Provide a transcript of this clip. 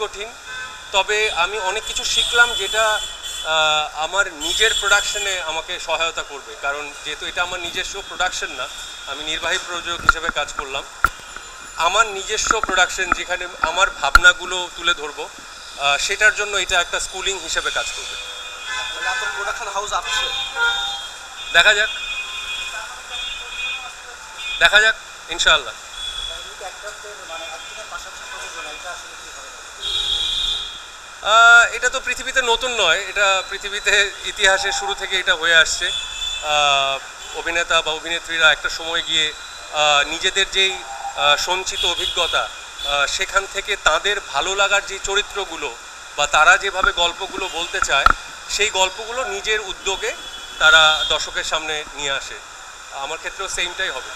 কঠিন তবে আমি অনেক কিছু শিখলাম যেটা আমার নিজের প্রোডাকশনে আমাকে সহায়তা করবে। কারণ যেহেতু এটা আমার নিজস্ব প্রোডাকশন না আমি নির্বাহী প্রযোজক হিসেবে কাজ করলাম। আমার নিজস্ব প্রোডাকশন যেখানে আমার ভাবনাগুলো তুলে ধরবো সেটার জন্য এটা একটা স্কুলিং হিসেবে কাজ করবে। দেখা যাক। দেখা যাক ইনশাআল্লাহ। এটা তো পৃথিবীতে নতুন নয়। এটা পৃথিবীতে ইতিহাসের শুরু থেকে এটা হয়ে আসছে। অভিনেতা বা অভিনেত্রীরা একটা সময় গিয়ে নিজেদের যেই সঞ্চিত অভিজ্ঞতা সেখান থেকে তাদের ভালো লাগার যে চরিত্রগুলো বা তারা যেভাবে গল্পগুলো বলতে চায়, সেই গল্পগুলো নিজের উদ্যোগে তারা দর্শকের সামনে নিয়ে আসে। আমার ক্ষেত্রেও সেমটাই হবে।